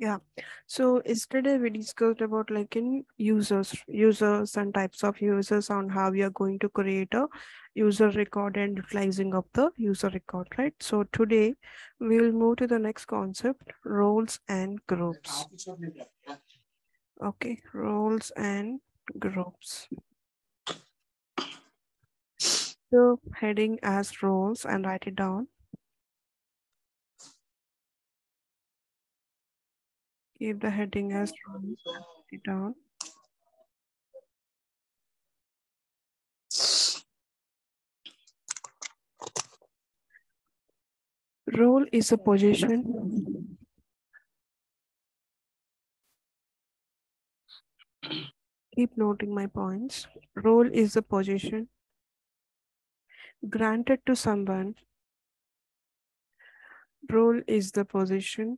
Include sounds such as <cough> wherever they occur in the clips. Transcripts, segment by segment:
Yeah. So yesterday we discussed about like in users, users and types of users on how we are going to create a user record and utilizing of the user record, right? So today we will move to the next concept, roles and groups. Okay, roles and groups. So heading as roles and write it down. Keep the heading as it down. Role is a position. Keep noting my points. Role is a position granted to someone. Role is the position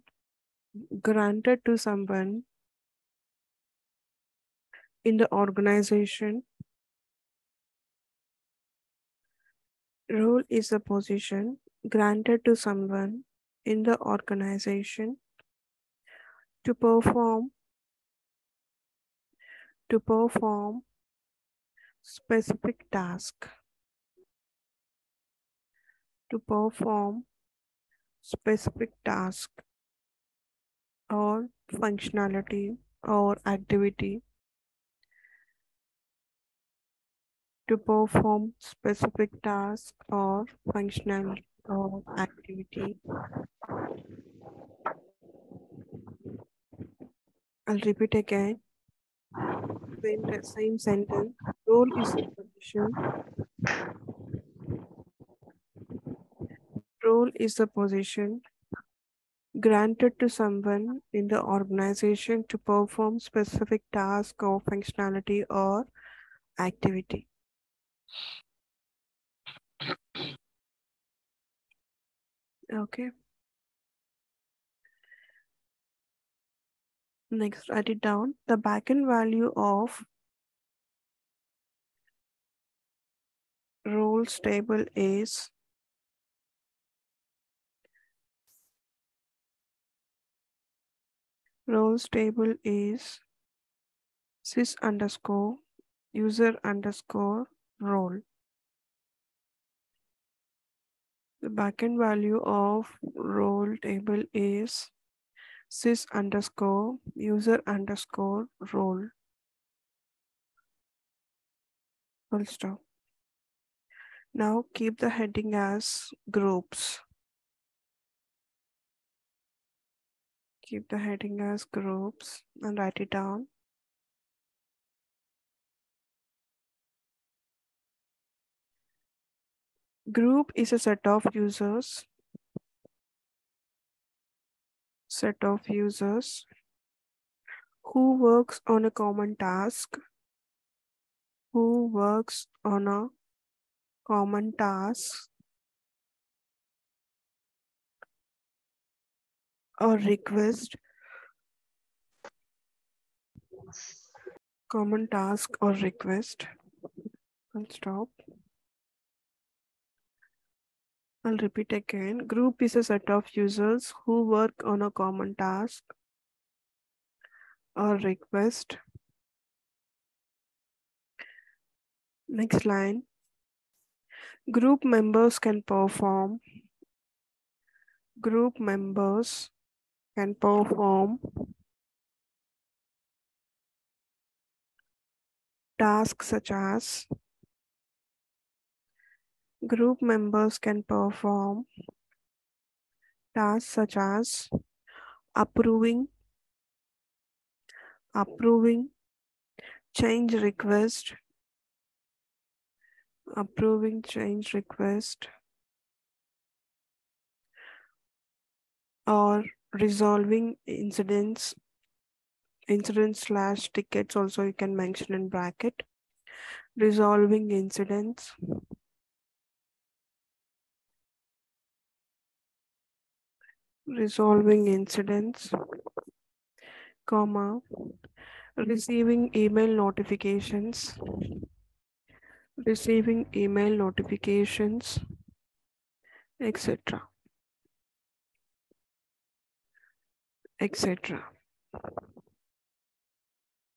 granted to someone in the organization. Role is a position granted to someone in the organization to perform to perform specific task to perform specific task or functionality or activity to perform specific task or functionality or activity. I'll repeat again. Same, same sentence. Role is a position. Role is a position granted to someone in the organization to perform specific task or functionality or activity. Okay. Next, write it down. The backend value of roles table is roles table is sys underscore user underscore role. The backend value of role table is sys underscore user underscore role. Full stop. Now keep the heading as groups. Keep the heading as groups and write it down. Group is a set of users. Set of users who works on a common task. Who works on a common task or request common task or request. I'll stop. I'll repeat again. Group is a set of users who work on a common task or request. Next line. Group members can perform. Group members can perform tasks such as group members can perform tasks such as approving approving change request approving change request or resolving incidents incident slash tickets also you can mention in bracket. Resolving incidents. Resolving incidents comma receiving email notifications. Receiving email notifications etc etc.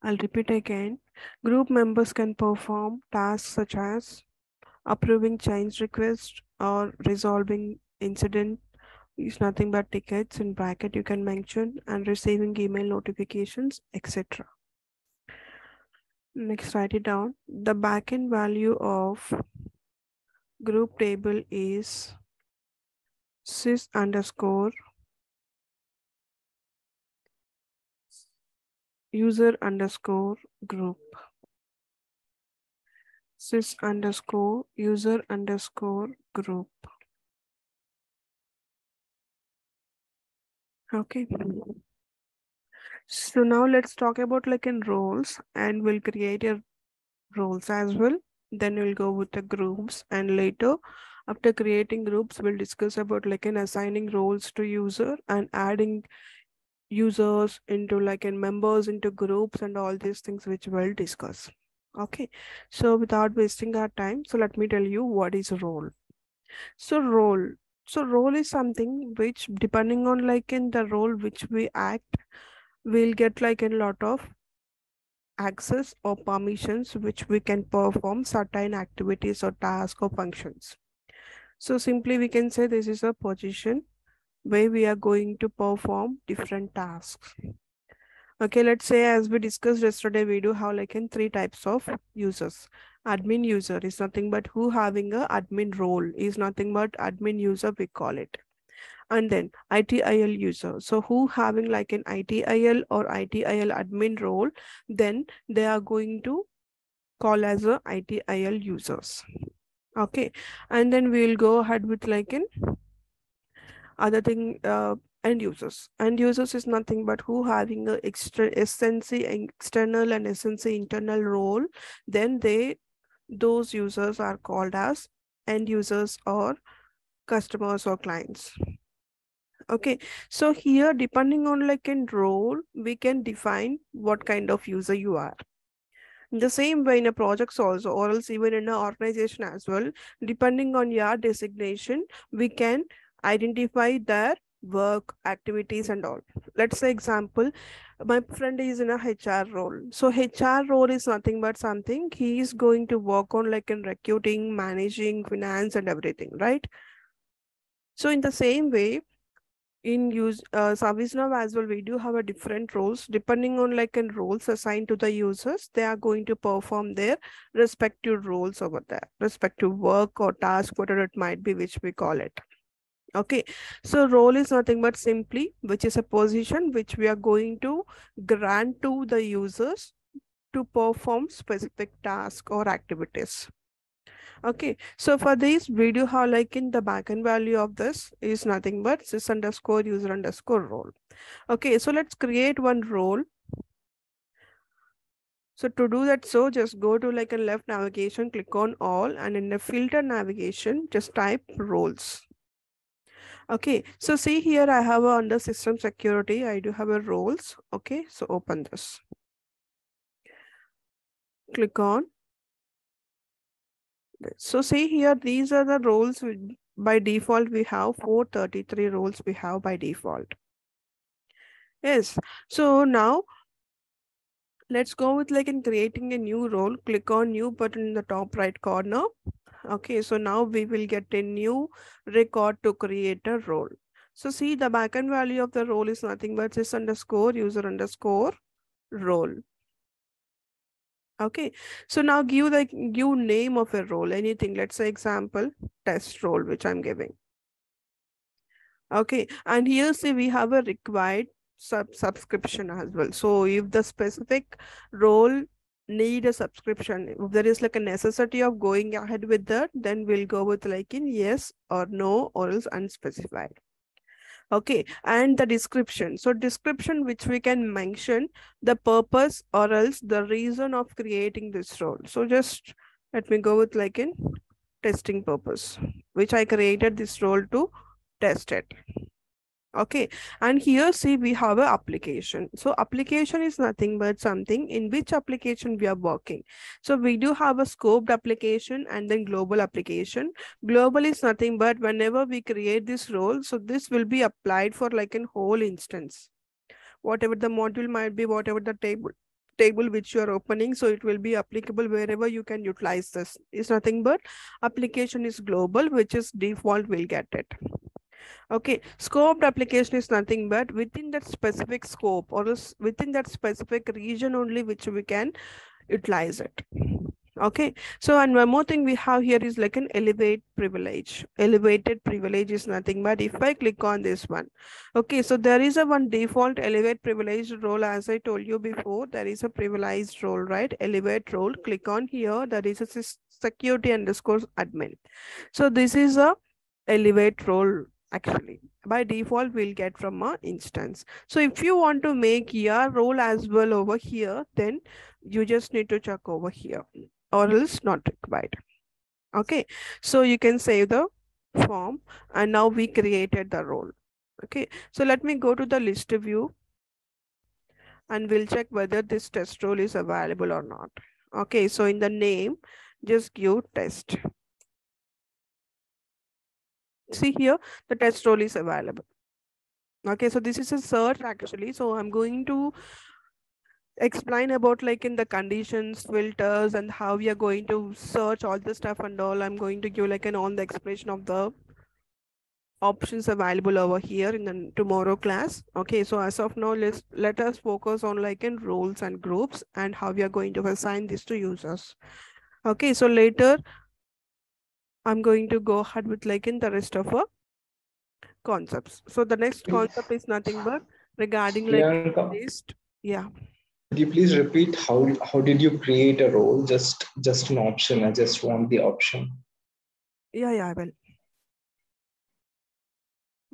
I'll repeat again. Group members can perform tasks such as approving change requests or resolving incident is nothing but tickets in bracket you can mention and receiving email notifications etc next write it down the backend value of group table is sys underscore user underscore group. Sys underscore user underscore group. Okay. So now let's talk about like in roles and we'll create a roles as well. Then we'll go with the groups and later after creating groups we'll discuss about like in assigning roles to user and adding users into like in members into groups and all these things which we'll discuss. Okay so without wasting our time so let me tell you what is role. So role so role is something which depending on like in the role which we act we'll get like a lot of access or permissions which we can perform certain activities or tasks or functions. So simply we can say this is a position where we are going to perform different tasks okay let's say as we discussed yesterday we do have like in three types of users admin user is nothing but who having a admin role is nothing but admin user we call it and then ITIL user. So who having like an ITIL or ITIL admin role, then they are going to call as a ITIL users. Okay. And then we'll go ahead with like an other thing, uh, end users. End users is nothing but who having a extra SNC external and SNC internal role, then they those users are called as end users or customers or clients okay so here depending on like in role we can define what kind of user you are in the same way in a project also or else even in an organization as well depending on your designation we can identify their work activities and all let's say example my friend is in a hr role so hr role is nothing but something he is going to work on like in recruiting managing finance and everything right so in the same way in use uh, ServiceNow as well, we do have a different roles depending on like in roles assigned to the users. They are going to perform their respective roles over there, respective work or task, whatever it might be, which we call it. Okay, so role is nothing but simply, which is a position which we are going to grant to the users to perform specific task or activities. Okay, so for this video, how like in the backend value of this is nothing but sys underscore user underscore role. Okay, so let's create one role. So to do that, so just go to like a left navigation, click on all and in the filter navigation, just type roles. Okay, so see here I have a under system security, I do have a roles. Okay, so open this. Click on so see here, these are the roles by default we have 433 roles we have by default. Yes, so now let's go with like in creating a new role, click on new button in the top right corner. Okay, so now we will get a new record to create a role. So see the backend value of the role is nothing but sys underscore user underscore role. Okay, so now give the give name of a role, anything. Let's say example, test role, which I'm giving. Okay, and here see we have a required sub subscription as well. So if the specific role need a subscription, if there is like a necessity of going ahead with that, then we'll go with like in yes or no or else unspecified. Okay and the description. So description which we can mention the purpose or else the reason of creating this role. So just let me go with like in testing purpose which i created this role to test it okay and here see we have a application so application is nothing but something in which application we are working so we do have a scoped application and then global application global is nothing but whenever we create this role so this will be applied for like an whole instance whatever the module might be, whatever the table table which you are opening. So it will be applicable wherever you can utilize this. It's nothing but application is global, which is default will get it. Okay, scoped application is nothing but within that specific scope or within that specific region only which we can utilize it. Okay so and one more thing we have here is like an elevate privilege. Elevated privilege is nothing but if i click on this one. Okay so there is a one default elevate privilege role as i told you before. There is a privileged role right? Elevate role click on here. That is a security underscore admin. So this is a elevate role actually by default we'll get from our instance so if you want to make your role as well over here then you just need to check over here or else not required. Okay, so you can save the form and now we created the role. Okay, so let me go to the list view and we'll check whether this test role is available or not. Okay, so in the name, just give test. See here, the test role is available. Okay, so this is a search actually. So I'm going to explain about like in the conditions filters and how we are going to search all the stuff and all i'm going to give like an on the explanation of the options available over here in the tomorrow class okay so as of now let's let us focus on like in roles and groups and how we are going to assign this to users okay so later i'm going to go ahead with like in the rest of our concepts so the next concept is nothing but regarding like list yeah could you please repeat how how did you create a role? Just just an option. I just want the option. Yeah, yeah, I will.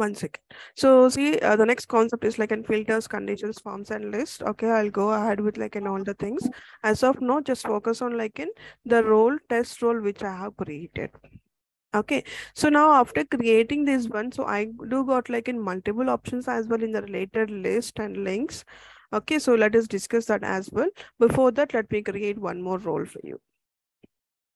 One second. So see, uh, the next concept is like in filters, conditions, forms, and list. Okay, I'll go ahead with like in all the things. As of now, just focus on like in the role test role which I have created. Okay, so now after creating this one, so I do got like in multiple options as well in the related list and links. Okay, so let us discuss that as well. Before that, let me create one more role for you.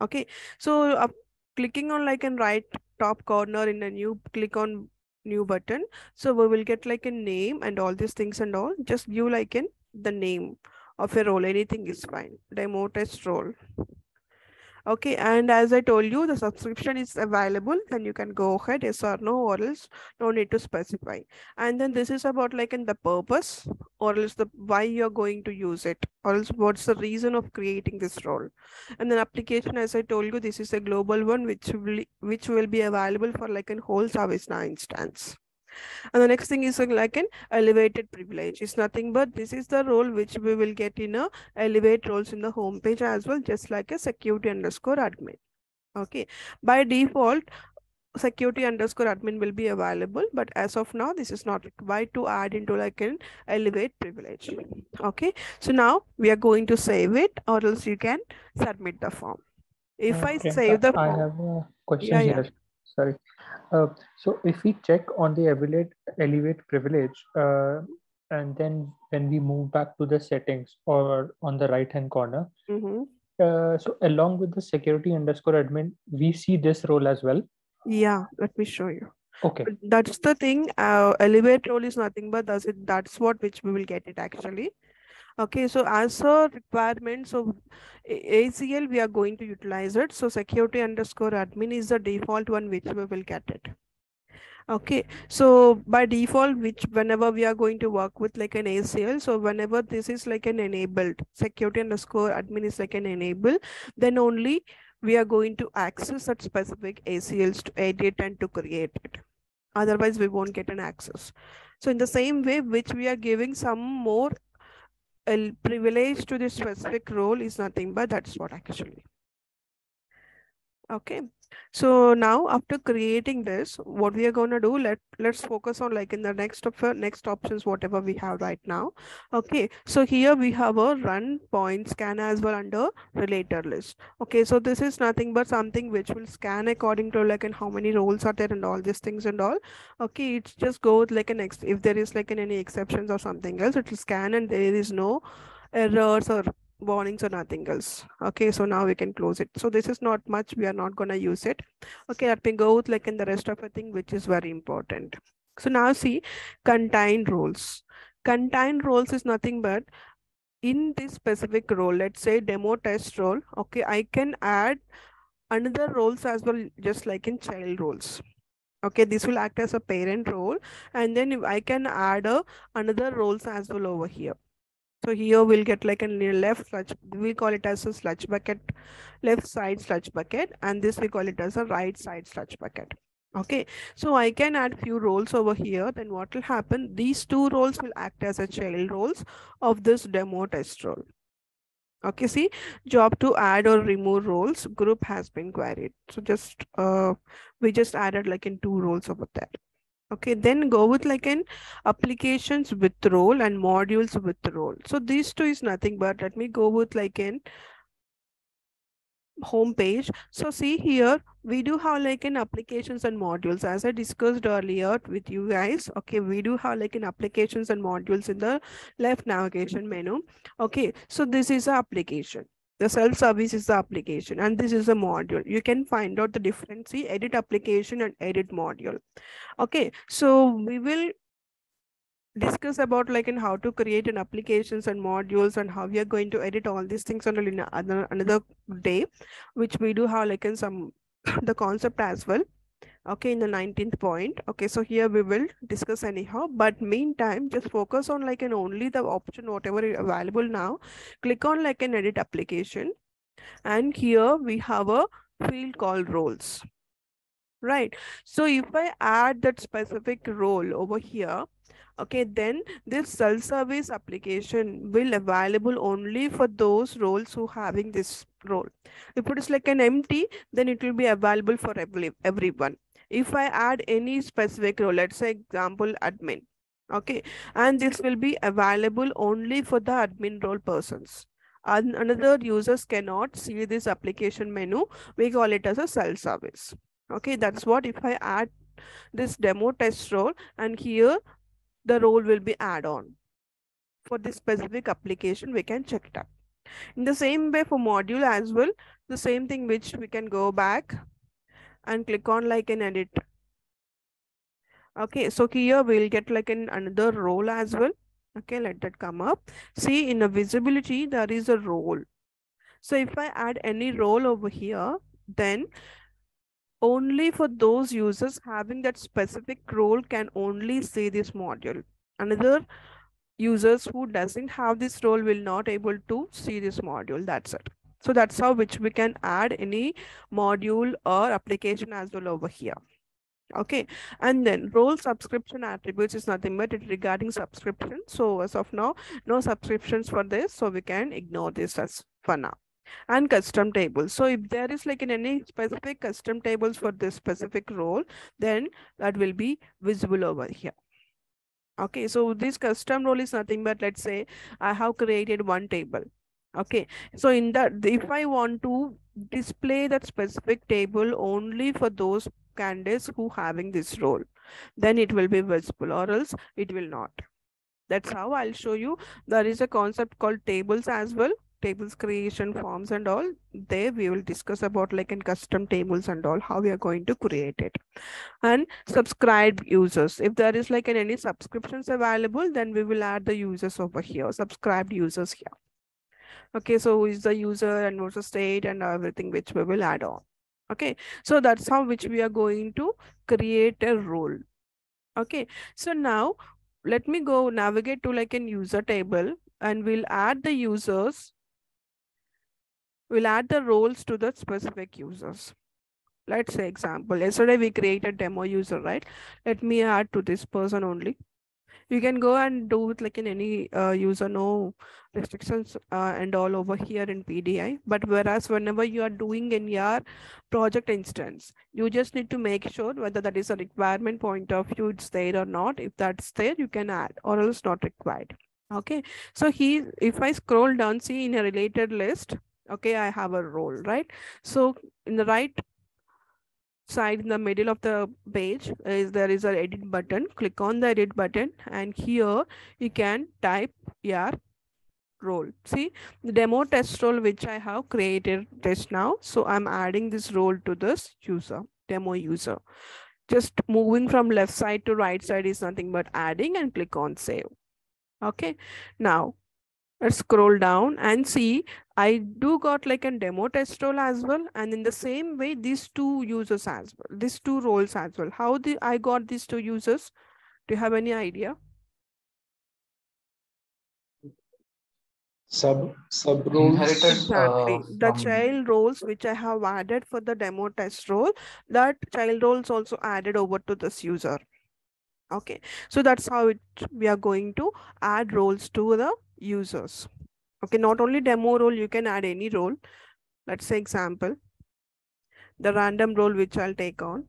Okay, so uh, clicking on like in right top corner in a new, click on new button. So we will get like a name and all these things and all. Just view like in the name of a role. Anything is fine. Demo test role okay and as i told you the subscription is available then you can go ahead yes or no or else no need to specify. And then this is about like in the purpose or else the why you're going to use it or else what's the reason of creating this role. And then application as i told you this is a global one which will which will be available for like a whole service now instance and the next thing is like an elevated privilege. It's nothing but this is the role which we will get in a elevate roles in the home page as well, just like a security underscore admin. Okay. By default, security underscore admin will be available but as of now this is not required to add into like an elevate privilege okay so now we are going to save it or else you can submit the form if okay. i save the form, i have uh, a question yeah, here yeah. sorry uh, so if we check on the elevate, elevate privilege, uh, and then when we move back to the settings or on the right hand corner, mm-hmm. uh, so along with the security underscore admin, we see this role as well. Yeah, let me show you. Okay. That's the thing. Uh, elevate role is nothing but does it. That's what which we will get it actually. Okay, so as a requirement, so ACL, we are going to utilize it. So security underscore admin is the default one which we will get it. Okay, so by default, which whenever we are going to work with like an ACL, so whenever this is like an enabled security underscore admin is like an enable, then only we are going to access that specific ACLs to edit and to create it. Otherwise, we won't get an access. So in the same way, which we are giving some more a privilege to this specific role is nothing but that's what actually okay so now after creating this what we are going to do let let's focus on like in the next of uh, next options whatever we have right now. Okay so here we have a run point scan as well under related list. Okay so this is nothing but something which will scan according to like and how many roles are there and all these things and all. Okay it's just goes like an next if there is like an any exceptions or something else it will scan and there is no errors or warnings or nothing else okay so now we can close it so this is not much we are not going to use it okay let me go with like in the rest of the thing which is very important so now see contain roles contain roles is nothing but in this specific role, let's say demo test role, okay, I can add another roles as well, just like in child roles. Okay, this will act as a parent role. And then I can add a, another roles as well over here. So here we'll get like a left sludge, we call it as a slush bucket, left side slush bucket, and this we call it as a right side slush bucket. Okay, so I can add few roles over here. Then what will happen? These two roles will act as a child roles of this demo test role. Okay, see, job to add or remove roles group has been queried. So just, uh, we just added like in two roles over there. Okay, then go with like an applications with role and modules with role. So these two is nothing but let me go with like an home page. So see here, we do have like an applications and modules as I discussed earlier with you guys. Okay, we do have like an applications and modules in the left navigation menu. Okay, so this is an application. The self-service is the application and this is a module. You can find out the difference, see edit application and edit module. Okay, so we will discuss about like in how to create an applications and modules and how we are going to edit all these things on another another day which we do have like in some <coughs> the concept as well okay in the 19th point. Okay so here we will discuss anyhow but meantime just focus on like an only the option whatever is available now. Click on like an edit application. And here we have a field called roles. Right. So if i add that specific role over here okay then this self-service application will available only for those roles who having this role. If it is like an empty then it will be available for every, everyone if i add any specific role let's say example admin okay and this will be available only for the admin role persons and another users cannot see this application menu we call it as a self-service okay that's what if i add this demo test role and here the role will be add on. For this specific application, we can check it out. In the same way for module as well, the same thing which we can go back and click on like an edit. Okay, so here we'll get like an another role as well. Okay, let that come up. See in the visibility, there is a role. So if I add any role over here, then only for those users having that specific role can only see this module. Another users who doesn't have this role will not able to see this module. That's it. So that's how which we can add any module or application as well over here. Okay, and then role subscription attributes is nothing but it regarding subscription. So as of now, no subscriptions for this. So we can ignore this as for now and custom tables. So if there is like in any specific custom tables for this specific role, then that will be visible over here. Okay, so this custom role is nothing but let's say I have created one table. Okay, so in that if I want to display that specific table only for those candidates who having this role, then it will be visible or else it will not. That's how I'll show you. There is a concept called tables as well tables creation forms and all there we will discuss about like in custom tables and all how we are going to create it and subscribe users if there is like in any subscriptions available then we will add the users over here subscribed users here okay so who is the user and what's the state and everything which we will add on okay so that's how which we are going to create a role okay so now let me go navigate to like an user table and we'll add the users we'll add the roles to the specific users. Let's say example, yesterday we created demo user, right? Let me add to this person only. You can go and do it like in any uh, user, no restrictions uh, and all over here in PDI. But whereas whenever you are doing in your project instance, you just need to make sure whether that is a requirement point of view, it's there or not. If that's there, you can add or else not required. Okay, so he, if I scroll down, see in a related list, okay i have a role right so in the right side in the middle of the page is there is an edit button. Click on the edit button and here you can type your role. See the demo test role which i have created just now. So i'm adding this role to this user demo user. Just moving from left side to right side is nothing but adding and click on save. Okay, now let's scroll down and see I do got like a demo test role as well. And in the same way, these two users as well, these two roles as well. How the I got these two users? Do you have any idea? Sub sub roles. Exactly. Uh, the child roles which I have added for the demo test role, that child roles also added over to this user. Okay, so that's how it we are going to add roles to the users. Okay, not only demo role, you can add any role. Let's say example, the random role which I'll take on,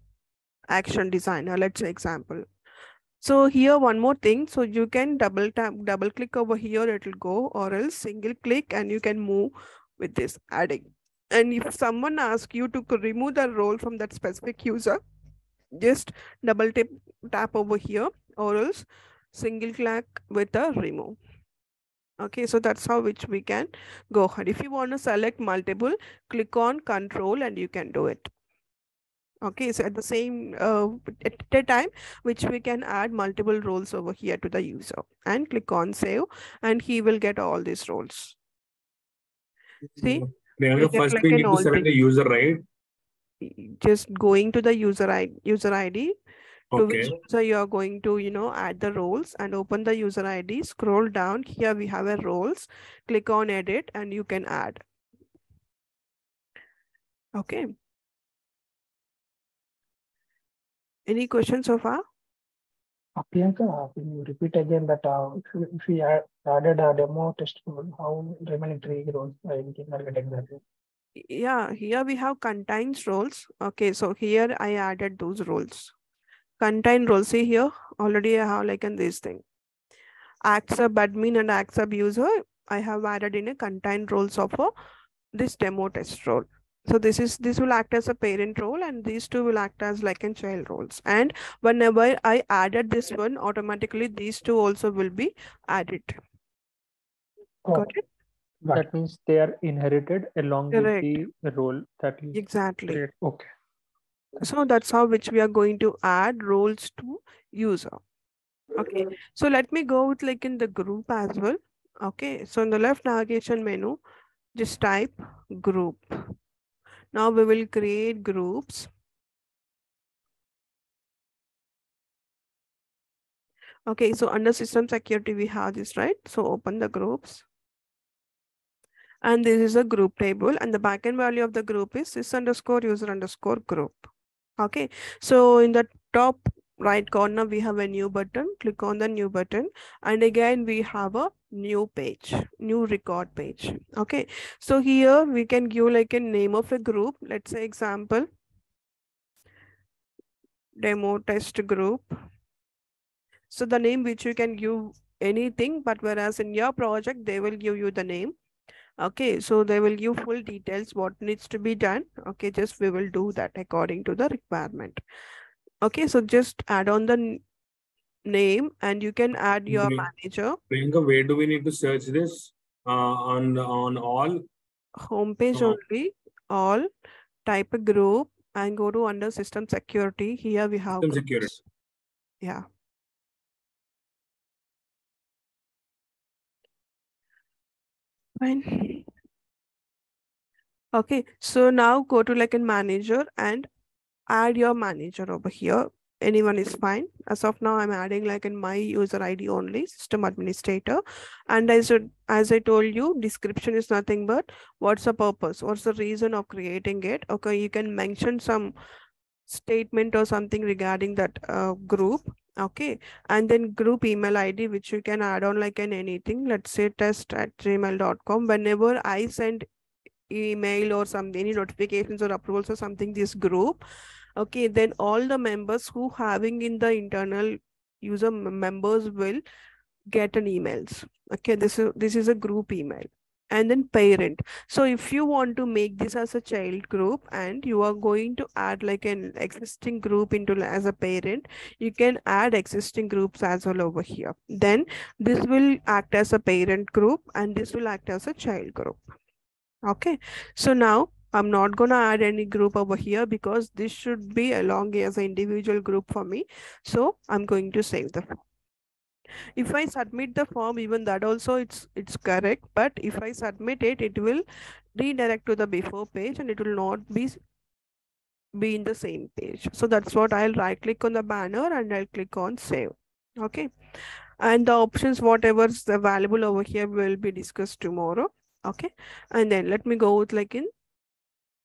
action designer, let's say example. So here one more thing, so you can double tap, double click over here, it will go or else single click and you can move with this adding. And if someone asks you to remove the role from that specific user, just double tap, tap over here or else single click with a remove okay so that's how which we can go ahead. If you want to select multiple click on control and you can do it. Okay so at the same uh, at a time which we can add multiple roles over here to the user. And click on save and he will get all these roles. See? First we need to select the user right? Just going to the user id user id to which user you are going to you know add the roles and open the user id scroll down. Here we have a roles. Click on edit and you can add. Okay. Any questions so far? Priyanka, can you repeat again that uh, if we added a demo test role, how remaining three roles I didn't get exactly? Yeah, here we have contains roles. Okay, so here I added those roles contain role. See here, already I have like in this thing. Acts Accept admin and acts accept user. I have added in a contain roles of a, this demo test role. So this is this will act as a parent role and these two will act as like in child roles. And whenever I added this one, automatically these two also will be added. Oh, Got it? That means they are inherited along Correct. with the role that you exactly. Okay. So that's how which we are going to add roles to user. Okay, so let me go with like in the group as well. Okay, so in the left navigation menu, just type group. Now we will create groups. Okay, so under system security, we have this, right? So open the groups. And this is a group table and the backend value of the group is sys underscore user underscore group. Okay, so in the top right corner, we have a new button. Click on the new button. And again, we have a new page, new record page. Okay, so here we can give like a name of a group. Let's say example, demo test group. So the name which you can give anything, but whereas in your project, they will give you the name okay so they will give full details what needs to be done. Okay just we will do that according to the requirement. Okay so just add on the name and you can add your manager. Priyanka, where do we need to search this? Uh, on on all? Homepage uh, only all type a group and go to under system security. Here we have system security. Yeah Fine. Okay, so now go to like a manager and add your manager over here. Anyone is fine. As of now, I'm adding like in my user ID only, system administrator. And as, as I told you, description is nothing but what's the purpose? What's the reason of creating it? Okay, you can mention some statement or something regarding that uh, group okay. And then group email id which you can add on like an anything. Let's say test at gmail.com whenever i send email or some any notifications or approvals or something this group okay then all the members who having in the internal user members will get an emails. Okay. This is this is a group email and then parent. So if you want to make this as a child group and you are going to add like an existing group into as a parent you can add existing groups as well over here. Then this will act as a parent group and this will act as a child group. Okay. So now i'm not going to add any group over here because this should be along as an individual group for me. So i'm going to save the if i submit the form even that also it's it's correct but if i submit it it will redirect to the before page and it will not be be in the same page. So that's what i'll right click on the banner and i'll click on save. Okay? And the options whatever's available over here will be discussed tomorrow. Okay? And then let me go with like in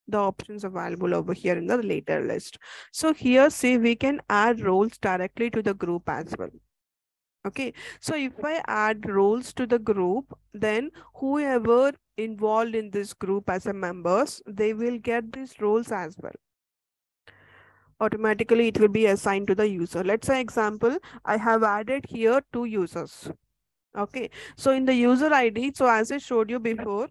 the options available over here in the later list. So here see we can add roles directly to the group as well okay so if i add roles to the group then whoever involved in this group as a members they will get these roles as well. Automatically it will be assigned to the user. Let's say example i have added here two users. Okay so in the user id so as i showed you before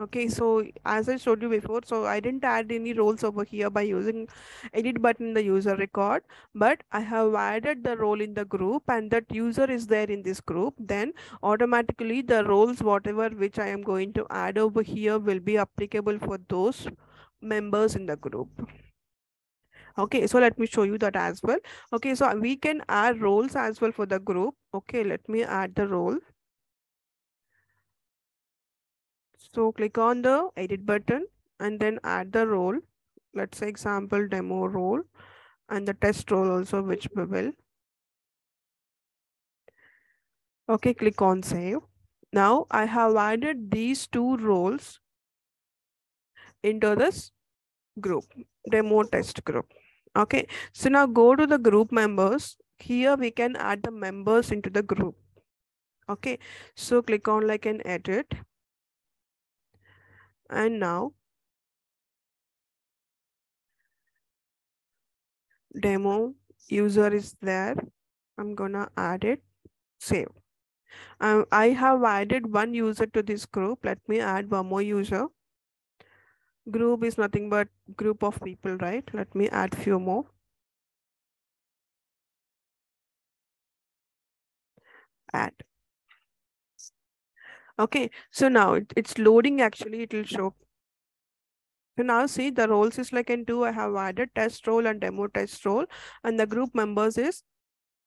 Okay, so as I showed you before, so I didn't add any roles over here by using edit button in the user record, but I have added the role in the group and that user is there in this group, then automatically the roles, whatever which I am going to add over here will be applicable for those members in the group. Okay, so let me show you that as well. Okay, so we can add roles as well for the group. Okay, let me add the role. So click on the edit button and then add the role. Let's say example demo role and the test role also which we will. Okay, click on save. Now I have added these two roles into this group, demo test group. Okay, so now go to the group members. Here we can add the members into the group. Okay, so click on like an edit and now demo user is there. I'm gonna add it, save. Um, I have added one user to this group. Let me add one more user. Group is nothing but group of people, right? Let me add few more. Add. Okay, so now it, it's loading actually, it will show. So now see the roles is like in two, I have added test role and demo test role and the group members is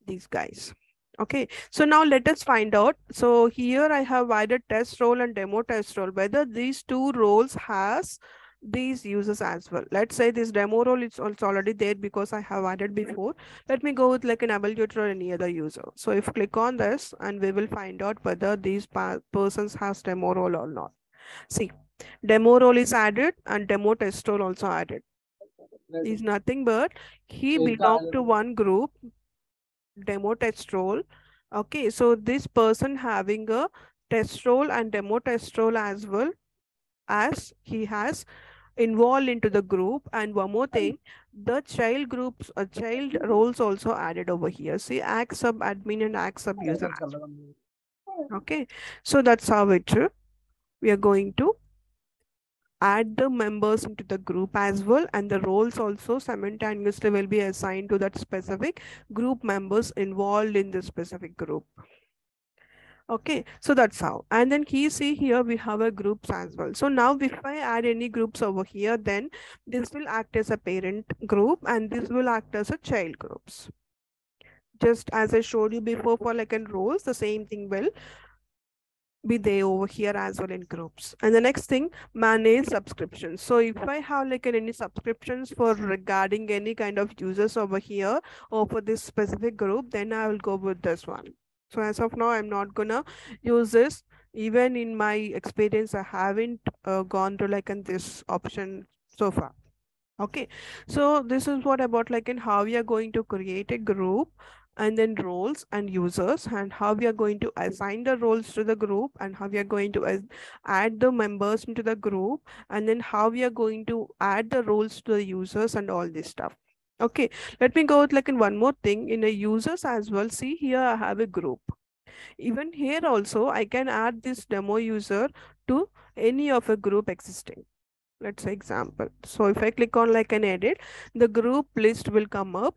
these guys. Okay, so now let us find out. So here I have added test role and demo test role, whether these two roles has these users as well. Let's say this demo role is also already there because I have added before. Let me go with like an Abel Tuter or any other user. So if click on this and we will find out whether these persons has demo role or not. See, demo role is added and demo test role also added. Is nothing but he belong to one group, demo test role. Okay, so this person having a test role and demo test role as well as he has involved into the group. And one more thing the child groups uh, child roles also added over here. See act sub admin and act sub user okay. So that's how it we are going to add the members into the group as well. And the roles also simultaneously will be assigned to that specific group members involved in the specific group Okay, so that's how. And then key see here we have a groups as well. So now if I add any groups over here, then this will act as a parent group and this will act as a child groups. Just as I showed you before for like in roles, the same thing will be there over here as well in groups. And the next thing, manage subscriptions. So if I have like any subscriptions for regarding any kind of users over here or for this specific group, then I will go with this one. So as of now, I'm not gonna use this. Even in my experience, I haven't uh, gone to like in this option so far. Okay, so this is what about like in how we are going to create a group and then roles and users and how we are going to assign the roles to the group and how we are going to add the members into the group and then how we are going to add the roles to the users and all this stuff. Okay, let me go with like in one more thing in a users as well. See here, I have a group. Even here also, I can add this demo user to any of a group existing. Let's say example. So if I click on like an edit, the group list will come up.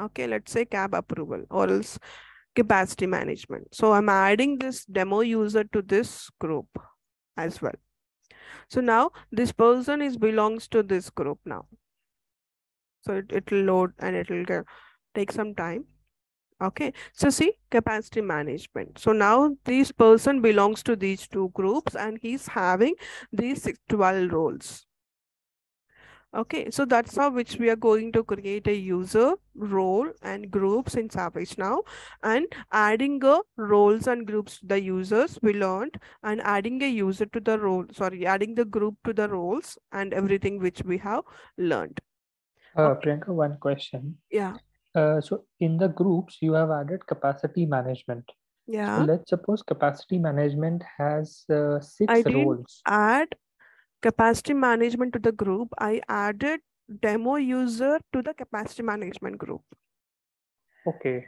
Okay, let's say cab approval or else capacity management. So I'm adding this demo user to this group as well. So now this person is belongs to this group now. So it, it will load and it will take some time. Okay, so see capacity management. So now this person belongs to these two groups and he's having these 12 roles. Okay, so that's how which we are going to create a user role and groups in ServiceNow and adding a roles and groups to the users we learned and adding a user to the role, sorry, adding the group to the roles and everything which we have learned. Uh, Priyanka, one question. Yeah. Uh, so in the groups, you have added capacity management. Yeah. So let's suppose capacity management has uh, six I roles. add capacity management to the group, I added demo user to the capacity management group. Okay.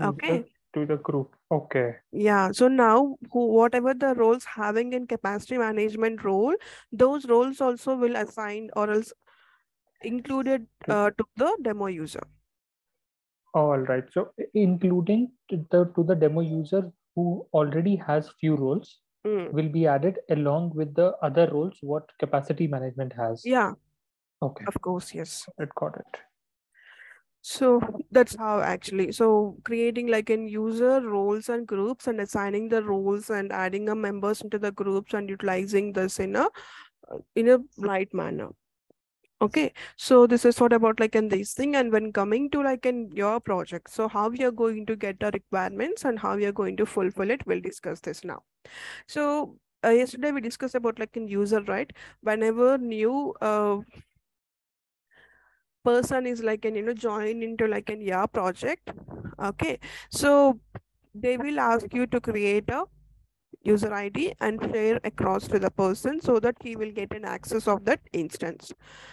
Okay. To the group. Okay. Yeah. So now who whatever the roles having in capacity management role, those roles also will assign or else included uh, to the demo user. All right. So including to the to the demo user who already has few roles, Mm. will be added along with the other roles what capacity management has. Yeah, Okay, of course, yes. it got it. So that's how actually. So creating like in user roles and groups and assigning the roles and adding a members into the groups and utilizing this in a uh, in a right manner. Okay, so this is what about like in this thing and when coming to like in your project, so how you're going to get the requirements and how you're going to fulfill it, we'll discuss this now. So uh, yesterday we discussed about like in user, right? Whenever new uh, person is like an, you know, join into like an yeah project, okay? So they will ask you to create a user ID and share across to the person so that he will get an access of that instance.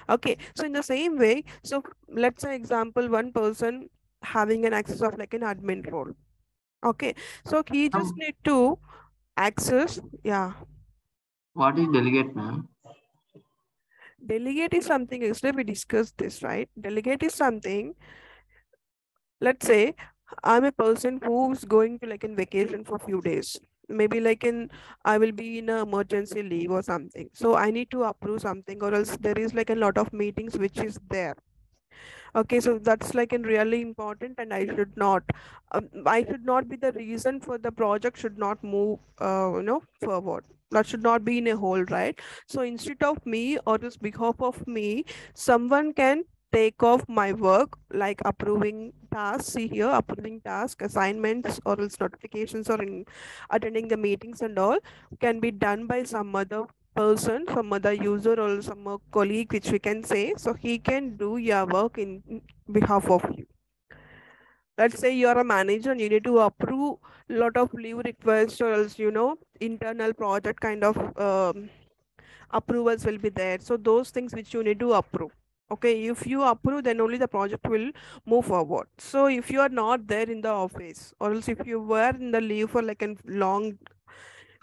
Okay, so in the same way, so let's say example, one person having an access of like an admin role. Okay, so he just Um, need to access, yeah. What is delegate, ma'am? Delegate is something, yesterday we discussed this, right? Delegate is something, let's say I'm a person who's going to like in vacation for a few days. Maybe like in, I will be in an emergency leave or something. So I need to approve something or else there is like a lot of meetings which is there. Okay, so that's like in really important and I should not, um, I should not be the reason for the project should not move, uh, you know, forward. That should not be in a hole, right? So instead of me or this behalf of me, someone can take off my work like approving tasks. See here approving task assignments or else notifications or in attending the meetings and all can be done by some other person some other user or some colleague which we can say. So he can do your work in in behalf of you. Let's say you're a manager and you need to approve a lot of leave requests or else you know internal project kind of um, approvals will be there. So those things which you need to approve okay if you approve then only the project will move forward. So if you are not there in the office or else if you were in the leave for like a long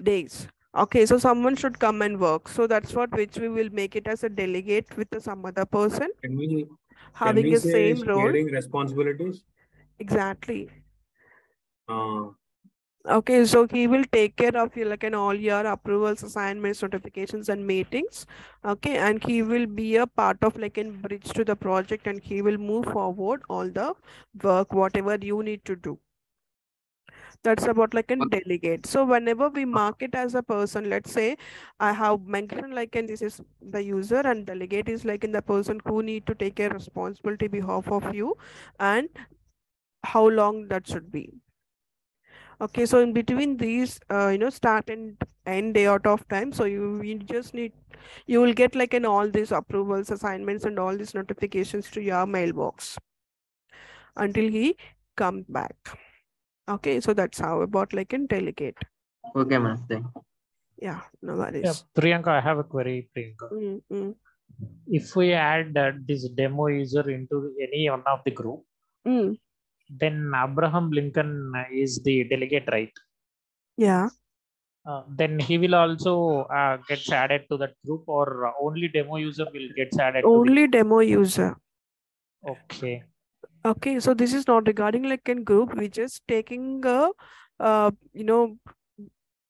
days okay so someone should come and work. So that's what which we will make it as a delegate with some other person Can we, can having we the same role. responsibilities? exactly. Uh, Okay, so he will take care of you like an all your approvals, assignments, notifications, and meetings. Okay, and he will be a part of like a bridge to the project, and he will move forward all the work, whatever you need to do. That's about like a delegate. So whenever we mark it as a person, let's say I have mentioned like and this is the user and delegate is like in the person who need to take a responsibility behalf of you and how long that should be. Okay, so in between these, uh, you know, start and end day out of time. So you, you just need, you will get like in all these approvals, assignments, and all these notifications to your mailbox until he comes back. Okay, so that's how about like in delegate. Okay, ma'am. Thank you. Yeah, no worries Yeah, worries. Priyanka, I have a query, Priyanka. Mm, mm, If we add uh, this demo user into any one of the group, mm, then Abraham Lincoln uh, is the delegate, right? yeah. Uh, then he will also uh, gets added to that group, or uh, only demo user will get added. to Only demo user. Okay. Okay, so this is not regarding like in group, we just taking a, uh, you know,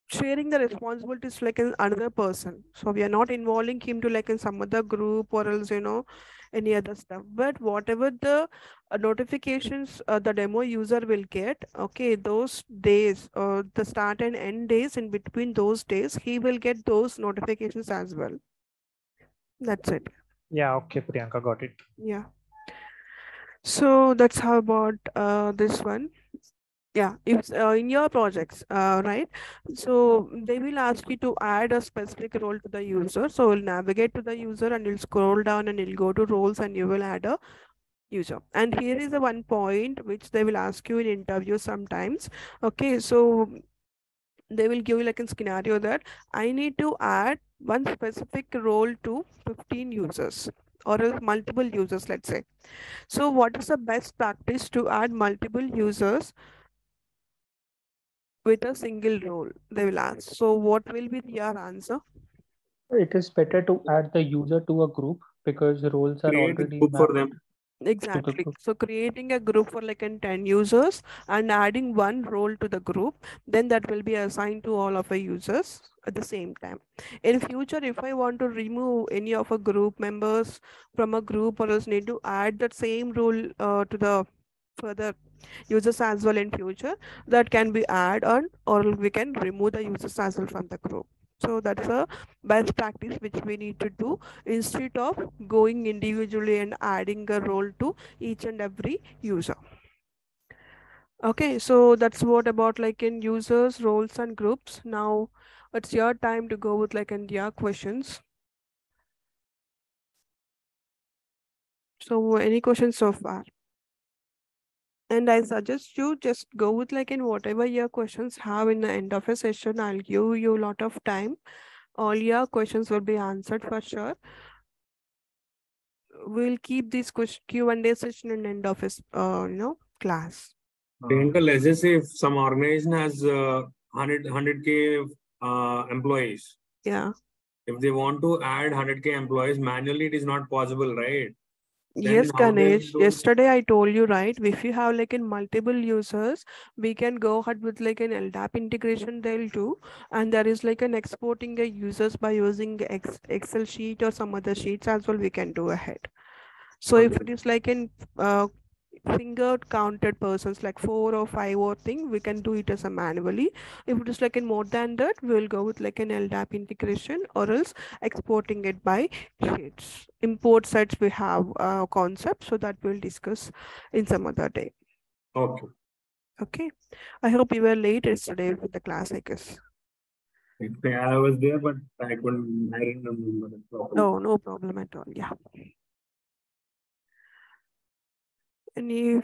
sharing the responsibilities like in another person. So we are not involving him to like in some other group or else, you know, any other stuff. But whatever the uh, notifications uh, the demo user will get, okay, those days, uh, the start and end days in between those days, he will get those notifications as well. That's it. Yeah, okay, Priyanka, got it. Yeah. So that's how about uh, this one yeah if uh, in your projects uh, right? So they will ask you to add a specific role to the user. So we'll navigate to the user and you'll scroll down and you'll go to roles and you will add a user. And here is the one point which they will ask you in interview sometimes. Okay so they will give you like a scenario that i need to add one specific role to 15 users or multiple users let's say. So what is the best practice to add multiple users with a single role they will ask so what will be your answer? It is better to add the user to a group because roles are Create already group for them. to the exactly. so creating a group for like in 10 users and adding one role to the group then that will be assigned to all of the users at the same time. In future if i want to remove any of a group members from a group or else need to add that same role uh, to the further users as well in future that can be add on or we can remove the users as well from the group. So that's a best practice which we need to do. Instead of going individually and adding a role to each and every user. Okay so that's what about like in users roles and groups. Now it's your time to go with like in your questions. So any questions so far and I suggest you just go with like in whatever your questions have in the end of a session. I'll give you a lot of time. All your questions will be answered for sure. We'll keep this Q and A session in end of his, uh, you know, class. Priyanka, let's just say if some organization has uh, 100 100k uh, employees. Yeah. If they want to add 100k employees manually, it is not possible, right? Yes, Ganesh. Yesterday I told you, right? If you have like in multiple users, we can go ahead with like an LDAP integration they'll do. And there is like an exporting the users by using Ex Excel sheet or some other sheets as well, we can do ahead. So if it is like in uh, finger counted persons like four or five or thing, we can do it as a manually. If it is like in more than that, we'll go with like an LDAP integration or else exporting it by sheets. Import sets we have uh, a concept, so that we'll discuss in some other day. Okay. Okay. I hope you were late yesterday with the class, I guess. I was there, but I couldn't. I didn't remember. No, no problem at all. Yeah. Any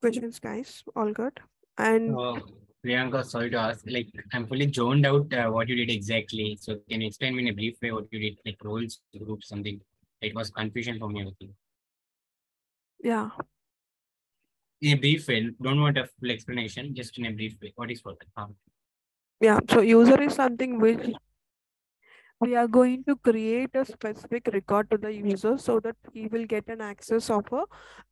questions, guys? All good? And Uh, Priyanka, sorry to ask, like I'm fully zoned out uh, what you did exactly. So can you explain me in a brief way what you did, like roles, groups, something? It was confusion for me. yeah, In a brief way, don't want a full explanation, just in a brief way. What is for that? Um, yeah. So user is something which we are going to create a specific record to the user so that he will get an access of a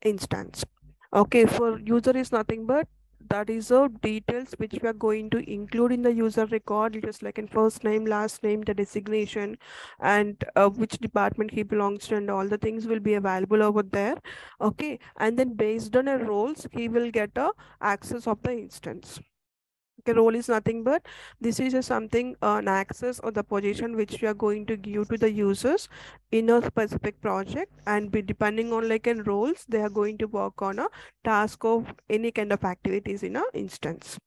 instance. Okay, for user is nothing but that is the details which we are going to include in the user record just like in first name last name the designation and uh, which department he belongs to and all the things will be available over there. Okay and then based on a roles he will get a access of the instance role is nothing but this is something uh, an access or the position which we are going to give to the users in a specific project and be depending on like in roles they are going to work on a task of any kind of activities in a instance.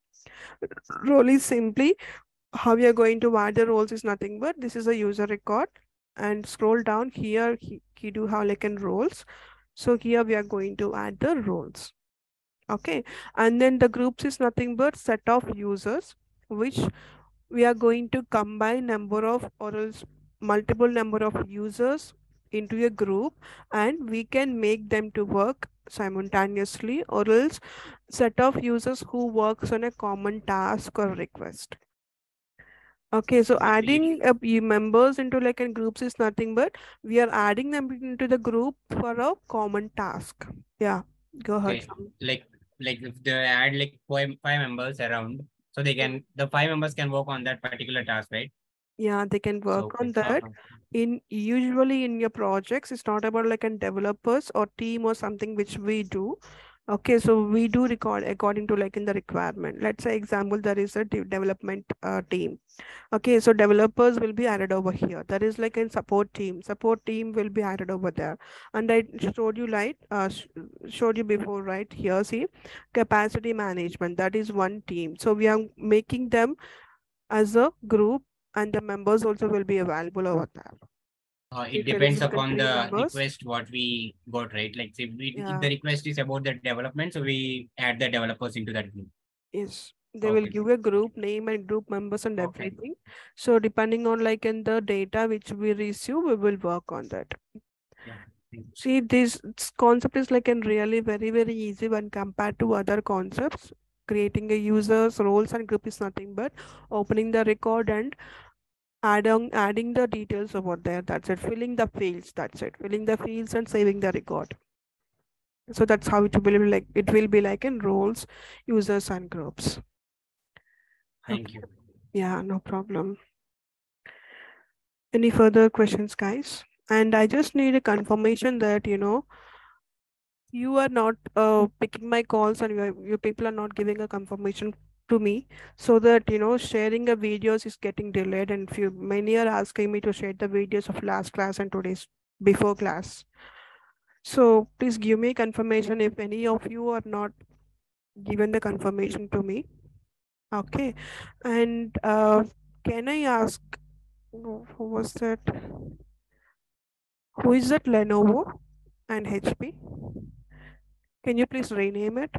Role is simply how we are going to add the roles is nothing but this is a user record and scroll down here he, he do have like in roles. So here we are going to add the roles okay. And then the groups is nothing but set of users which we are going to combine number of or else multiple number of users into a group and we can make them to work simultaneously or else set of users who works on a common task or request. Okay so adding uh, members into like in groups is nothing but we are adding them into the group for a common task. Yeah go ahead Okay, like like if they add like five, five members around, So they can, the five members can work on that particular task, right? Yeah, they can work So, on that. awesome. In usually in your projects, it's not about like a developers or team or something which we do. Okay, so we do record according to like in the requirement. Let's say example, there is a de- development uh, team. Okay, so developers will be added over here. There is like a support team. Support team will be added over there. And I showed you like uh, sh- showed you before, right? Here, see capacity management. That is one team. So we are making them as a group and the members also will be available over there. Uh, it depends is like a upon the request what we got, right? Like if, we, Yeah. if the request is about the development, so we add the developers into that group. Yes, they will give a group name and group members and Okay. everything. So depending on like in the data which we receive, we will work on that. Yeah. See, this concept is like in really very, very easy when compared to other concepts. Creating a user's roles and group is nothing but opening the record and adding adding the details over there. That's it. Filling the fields. That's it. Filling the fields and saving the record. So that's how it will be like. It will be like in roles, users and groups. Thank you. Yeah, no problem. Any further questions, guys? And I just need a confirmation that, you know, you are not uh, picking my calls and you, you people are not giving a confirmation to me so that, you know, sharing the videos is getting delayed and few many are asking me to share the videos of last class and today's before class. So please give me confirmation if any of you are not given the confirmation to me. Okay, and uh, can I ask, who who was that? Who is that Lenovo and HP? Can you please rename it?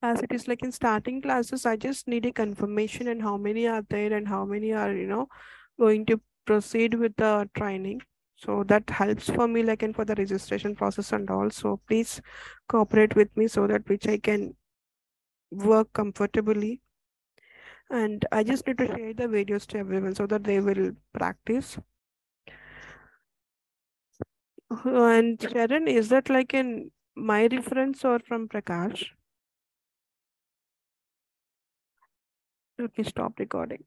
As it is like in starting classes, I just need a confirmation and how many are there and how many are, you know, going to proceed with the training. So that helps for me like and for the registration process and all. So please cooperate with me so that which I can work comfortably. And I just need to share the videos to everyone so that they will practice. And Sharon, is that like in my reference or from Prakash? Me stop recording.